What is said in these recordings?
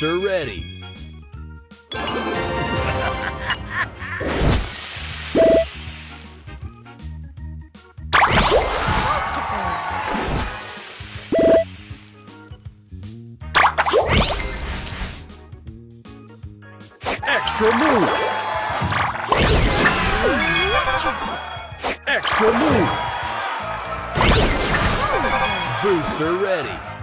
Booster ready. Extra move. Extra move. Booster ready.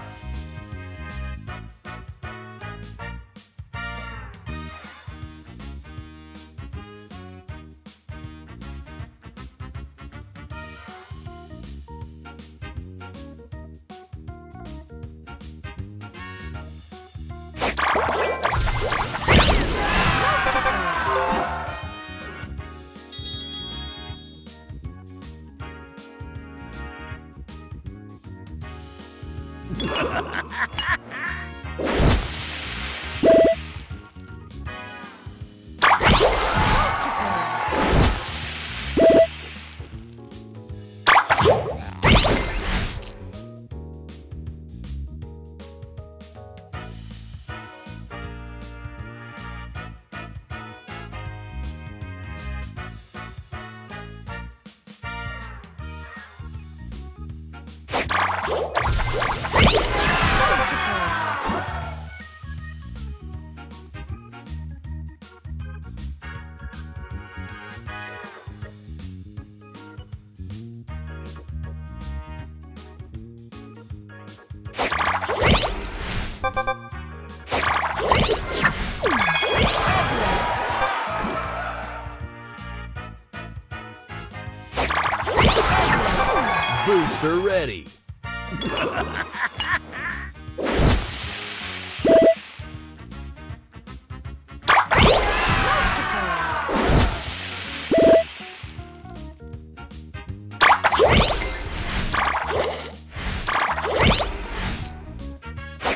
Booster ready.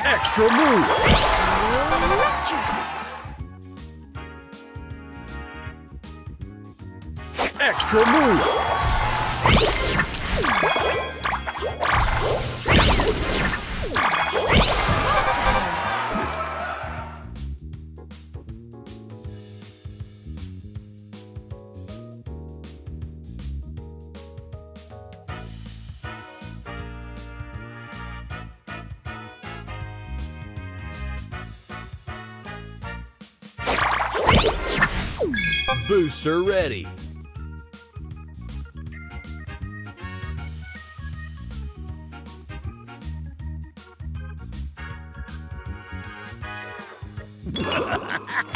Extra move. Extra move. Booster ready.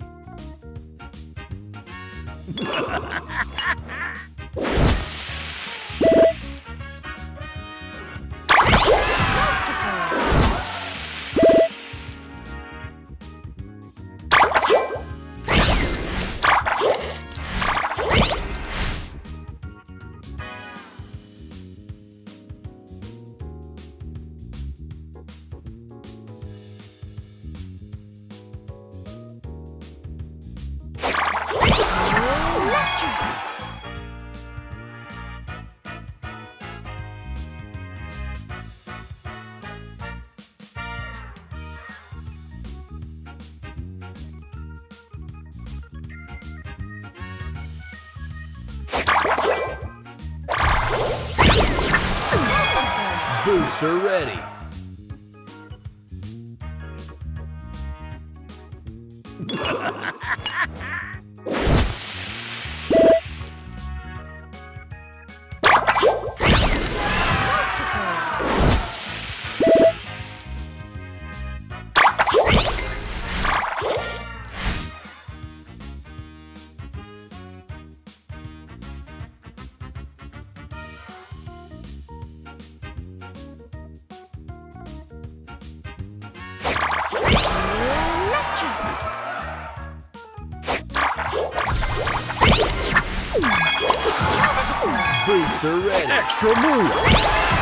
Booster ready. Ready. Extra move!